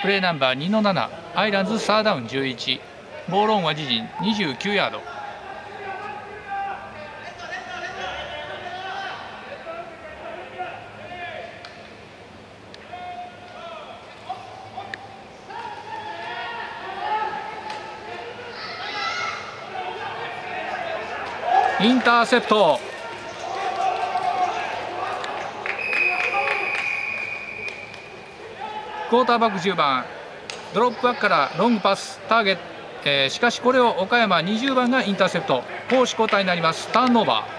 プレーナンバー2の7アイランズサーダウン11ボールオンは自陣29ヤード。インターセプト。クォーターバック10番ドロップバックからロングパスターゲット、えー、しかしこれを岡山20番がインターセプト。攻守交代になります。ターンオーバー。